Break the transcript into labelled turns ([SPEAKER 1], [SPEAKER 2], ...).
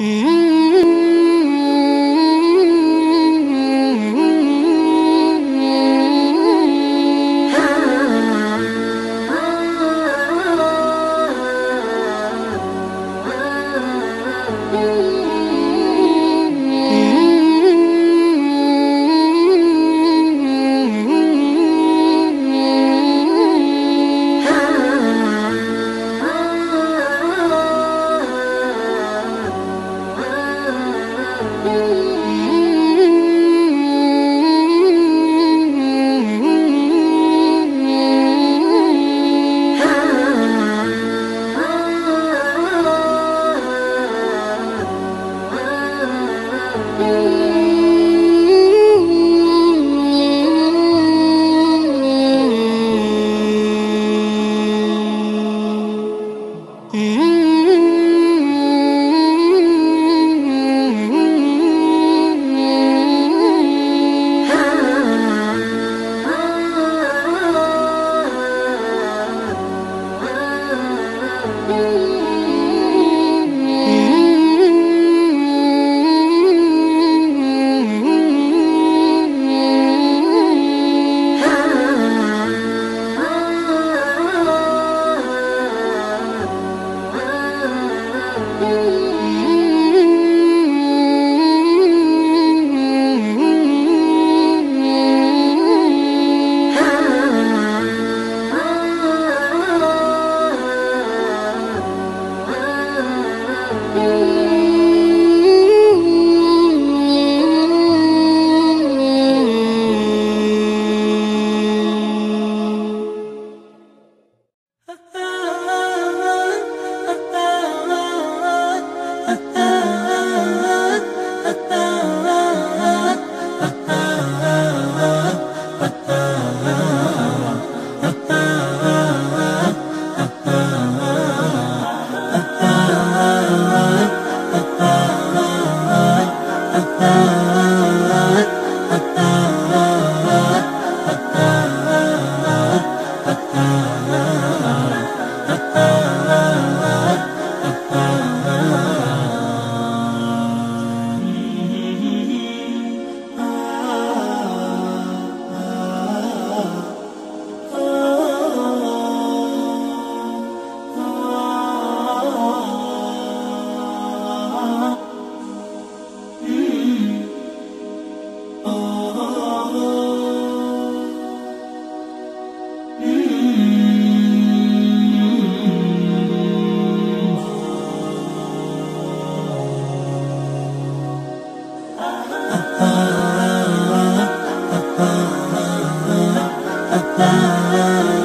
[SPEAKER 1] Mm-hmm. you. Mm-hmm. you.
[SPEAKER 2] uh-huh.